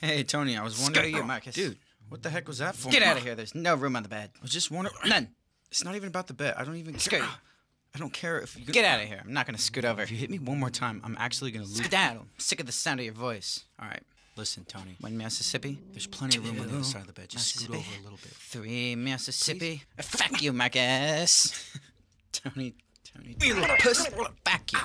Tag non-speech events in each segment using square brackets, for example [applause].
Hey, Tony, I was wondering. you, Marcus. Dude, what the heck was that for? Get out of here. There's no room on the bed. I was just wondering. [clears throat] None. It's not even about the bed. I don't even care. I don't care if you Get out of here. I'm not gonna scoot over. If you hit me one more time, I'm actually gonna lose. Skedaddle. I'm sick of the sound of your voice. All right, listen, Tony. One Mississippi. There's plenty of room on the other side of the bed. Just scoot over a little bit. Three Mississippi. Fuck you, Marcus. [laughs] Tony, Tony. you little puss. Fuck you.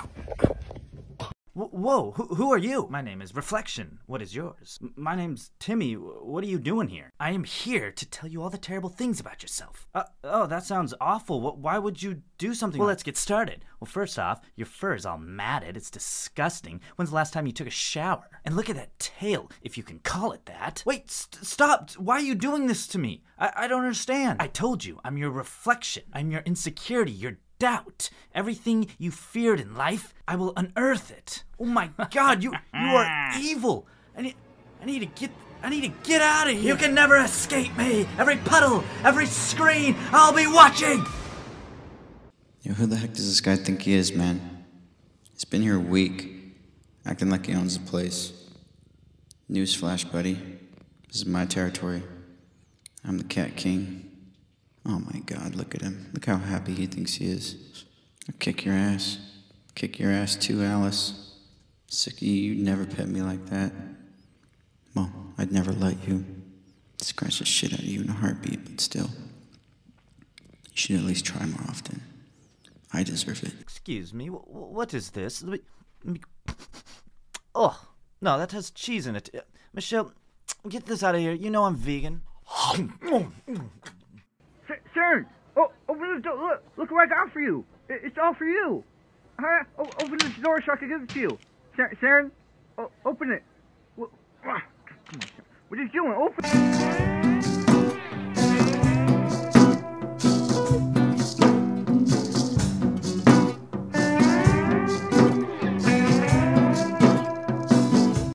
Wh- Whoa, who, who are you? My name is Reflection. What is yours? M- My name's Timmy. What are you doing here? I am here to tell you all the terrible things about yourself. Uh, oh, that sounds awful. Wh- Why would you do something? Well, let's get started. Well, first off, your fur is all matted. It's disgusting. When's the last time you took a shower? And look at that tail, if you can call it that. Wait, st- stop. Why are you doing this to me? I, I don't understand. I told you, I'm your reflection. I'm your insecurity, your doubt. Everything you feared in life, I will unearth it. Oh my god, you you are [laughs] evil. I need I need to get I need to get out of here. You can never escape me. Every puddle, every screen, I'll be watching. Yo, who the heck does this guy think he is, man? He's been here a week, acting like he owns the place. Newsflash, buddy. This is my territory. I'm the Cat King. Oh my god, look at him. Look how happy he thinks he is. I'll kick your ass. Kick your ass too, Alice. Sick of you, you'd never pet me like that. Well, I'd never let you. Scratch the shit out of you in a heartbeat, but still. You should at least try more often. I deserve it. Excuse me. wh- wh- What is this? Let me, let me- Oh, no, that has cheese in it. Uh, Michelle, get this out of here. You know I'm vegan. Sharon! Oh, open the door! Look, look what I got for you! It- It's all for you! Huh? O- open this door so I can give it to you! Sha- Sharon! O- open it! What, ah. What are you doing? Open